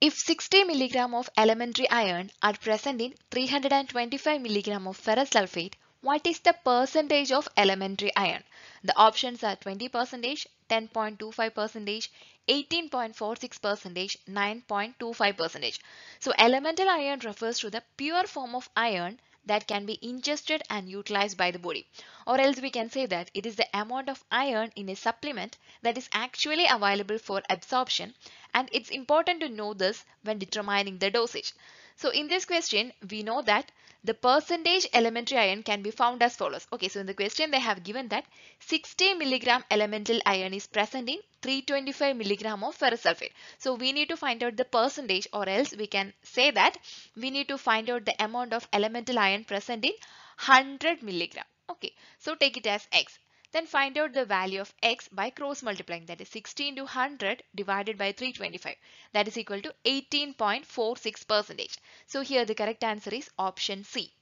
If 60 mg of elementary iron are present in 325 mg of ferrous sulfate, what is the percentage of elementary iron? The options are 20%, 10.25%, 18.46%, 9.25%. So elemental iron refers to the pure form of iron that can be ingested and utilized by the body. Or else we can say that it is the amount of iron in a supplement that is actually available for absorption and it's important to know this when determining the dosage. So in this question, we know that the percentage elementary iron can be found as follows. Okay, so in the question they have given that 60 milligram elemental iron is present in 325 milligram of ferrous sulfate. So we need to find out the percentage or else we can say that we need to find out the amount of elemental iron present in 100 milligram. Okay, so take it as X. Then find out the value of x by cross multiplying that is 60 into 100 divided by 325 that is equal to 18.46 percentage. So here the correct answer is option C.